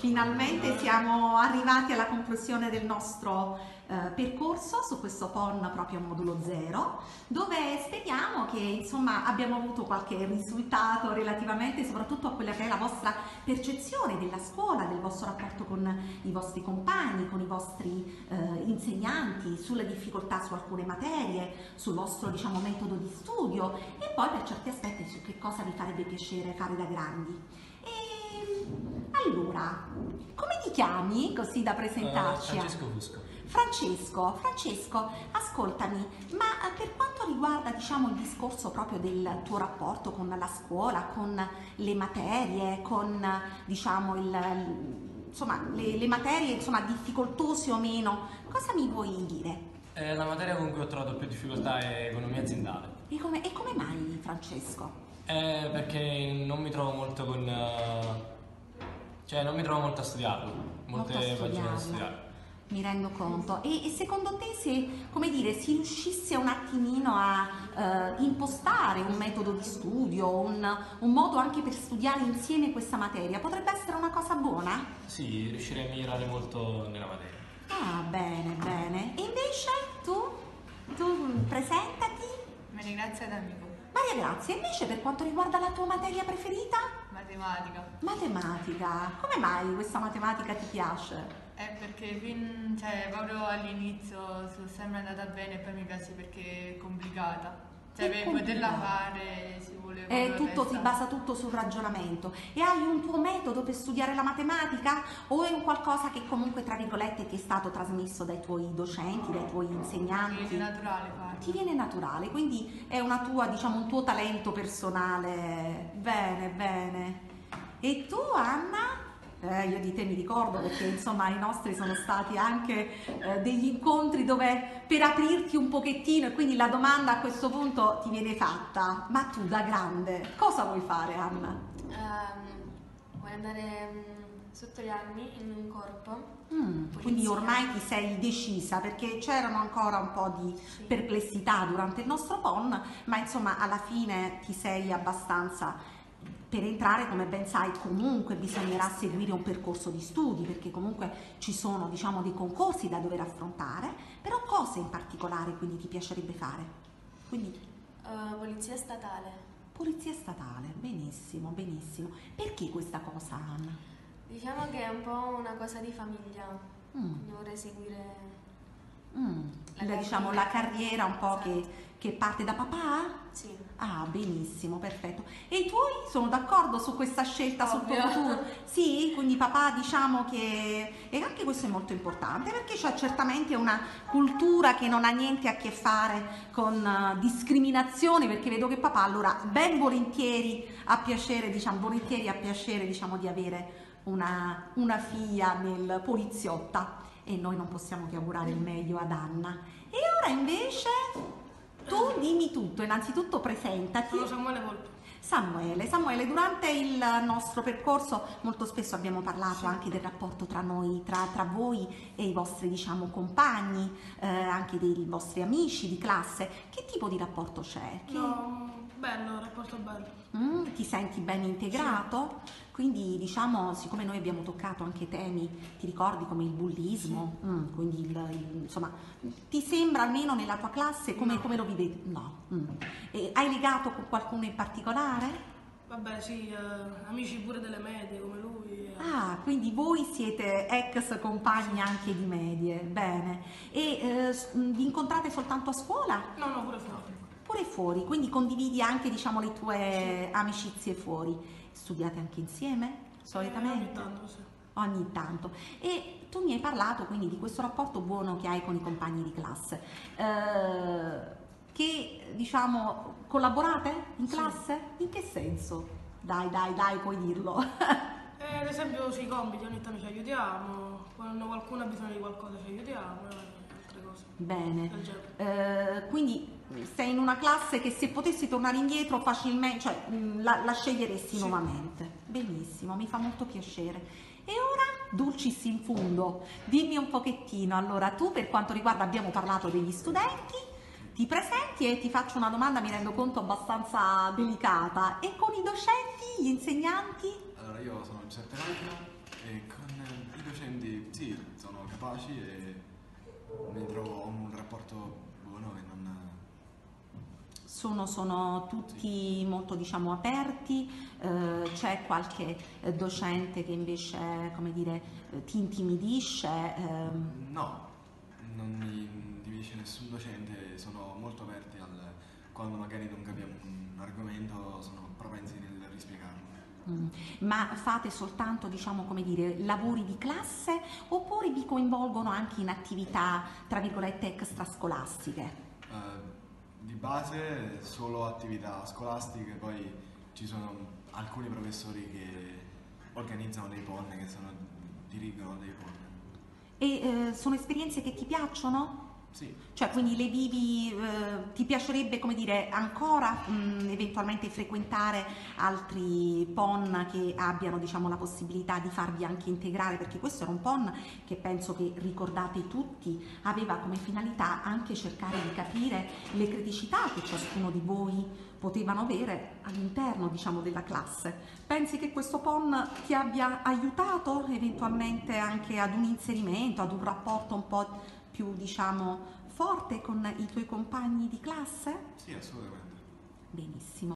Finalmente siamo arrivati alla conclusione del nostro eh, percorso su questo PON proprio modulo 0 dove speriamo che insomma abbiamo avuto qualche risultato relativamente soprattutto a quella che è la vostra percezione della scuola, del vostro rapporto con i vostri compagni, con i vostri eh, insegnanti, sulle difficoltà su alcune materie, sul vostro diciamo metodo di studio e poi per certi aspetti su che cosa vi farebbe piacere fare da grandi. Allora, come ti chiami così da presentarci? Uh, Francesco Fusco. Francesco, Francesco, ascoltami, ma eh, per quanto riguarda diciamo il discorso proprio del tuo rapporto con la scuola, con le materie, con diciamo il, insomma, le, le materie insomma, difficoltose o meno, cosa mi vuoi dire? Eh, la materia con cui ho trovato più difficoltà è economia aziendale. E come, e come mai Francesco? Eh, perché non mi trovo molto con... Uh, cioè non mi trovo molto a studiarlo, molte pagine da studiare. Mi rendo conto. E, e, secondo te se, come dire, si riuscisse un attimino a uh, impostare un metodo di studio, un, un, modo anche per studiare insieme questa materia, potrebbe essere una cosa buona? Sì, riuscirei a migliorare molto nella materia. Ah, bene, bene. E invece tu? Tu presentati? Maria Grazia D'Amico. Maria Grazia, invece per quanto riguarda la tua materia preferita? Matematica. Matematica. Come mai questa matematica ti piace? Eh, perché fin, cioè, proprio all'inizio sono sempre andata bene e poi mi piace perché è complicata. Cioè, per poterla fare si vuole eh, tutto, si basa tutto sul ragionamento. E hai un tuo metodo per studiare la matematica? O è un qualcosa che comunque, tra virgolette, ti è stato trasmesso dai tuoi docenti, dai tuoi insegnanti? Ti viene naturale farlo. Ti viene naturale, quindi è una tua, diciamo, un tuo talento personale. Bene, bene. E tu, Anna? Eh, io di te mi ricordo perché insomma i nostri sono stati anche eh, degli incontri dove per aprirti un pochettino e quindi la domanda a questo punto ti viene fatta, ma tu da grande cosa vuoi fare Anna? Um, vuoi andare um, sotto gli anni in un corpo. Mm, quindi ormai ti sei decisa perché c'erano ancora un po' di sì. perplessità durante il nostro PON, ma insomma alla fine ti sei abbastanza per entrare, come ben sai, comunque bisognerà seguire un percorso di studi, perché comunque ci sono diciamo, dei concorsi da dover affrontare, però cosa in particolare quindi ti piacerebbe fare? Quindi, uh, polizia statale. Polizia statale, benissimo, benissimo. Perché questa cosa, Anna? Diciamo che è un po' una cosa di famiglia, mm. vorrei seguire mm. la, diciamo, la carriera un po' esatto. che che parte da papà? Sì. Ah, benissimo, perfetto. E i tuoi sono d'accordo su questa scelta sul tuo futuro? Sì, quindi papà diciamo che... E anche questo è molto importante perché c'è certamente una cultura che non ha niente a che fare con uh, discriminazione perché vedo che papà allora ben volentieri ha piacere, diciamo, volentieri ha piacere diciamo di avere una, una figlia nel poliziotta e noi non possiamo che augurare il meglio ad Anna. E ora invece tu dimmi tutto, innanzitutto presentati. Sono Samuele Volpe. Samuele, Samuele, durante il nostro percorso molto spesso abbiamo parlato anche del rapporto tra noi, tra, tra, voi e i vostri diciamo, compagni, eh, anche dei vostri amici di classe. Che tipo di rapporto c'è? Che... No, bello, rapporto bello. Mm, ti senti ben integrato? Sì. Quindi diciamo, siccome noi abbiamo toccato anche temi, ti ricordi come il bullismo, sì. mm, quindi il, il, insomma, ti sembra almeno nella tua classe come, no. come lo vivevi? No. Mm. hai legato con qualcuno in particolare? Vabbè sì, eh, amici pure delle medie come lui. Eh. Ah, quindi voi siete ex compagni anche di medie, bene. E eh, vi incontrate soltanto a scuola? No, no, pure fuori. Pure fuori, quindi condividi anche diciamo le tue sì. amicizie fuori. Studiate anche insieme? Solitamente? Eh, ogni tanto, sì. Ogni tanto. E tu mi hai parlato quindi di questo rapporto buono che hai con i compagni di classe. Eh, che diciamo collaborate in classe? Sì. In che senso? Dai, dai, dai, puoi dirlo. eh, ad esempio sui compiti ogni tanto ci aiutiamo, quando qualcuno ha bisogno di qualcosa ci aiutiamo. Cose. Bene, eh, quindi sei in una classe che se potessi tornare indietro facilmente, cioè la, la sceglieresti sì. nuovamente. Benissimo, mi fa molto piacere. E ora, dulcis in fundo, dimmi un pochettino, allora tu per quanto riguarda, abbiamo parlato degli studenti, ti presenti e ti faccio una domanda, mi rendo conto, abbastanza delicata. E con i docenti, gli insegnanti? Allora, io sono Giuseppe Magno e con docenti sì, sono capaci e trovo un rapporto buono e non... Sono, sono tutti molto diciamo, aperti, eh, c'è qualche eh, docente che invece come dire, eh, ti intimidisce? ehm? No, non mi dice nessun docente, sono molto aperti al, quando magari non capiamo un argomento, sono propensi nel rispiegarlo. Mm. Ma fate soltanto diciamo, come dire, lavori di classe oppure vi coinvolgono anche in attività tra virgolette extrascolastiche? Eh, di base solo attività scolastiche, poi ci sono alcuni professori che organizzano dei PON, che sono, dirigono dei PON. E eh, sono esperienze che ti piacciono? Sì, Cioè, quindi le vivi, eh, ti piacerebbe, come dire, ancora mh, eventualmente frequentare altri PON che abbiano, diciamo, la possibilità di farvi anche integrare? Perché questo era un PON che penso che ricordate tutti, aveva come finalità anche cercare di capire le criticità che ciascuno di voi potevano avere all'interno, diciamo, della classe. Pensi che questo PON ti abbia aiutato eventualmente anche ad un inserimento, ad un rapporto un po' più diciamo forte con i tuoi compagni di classe? sì, assolutamente. Benissimo.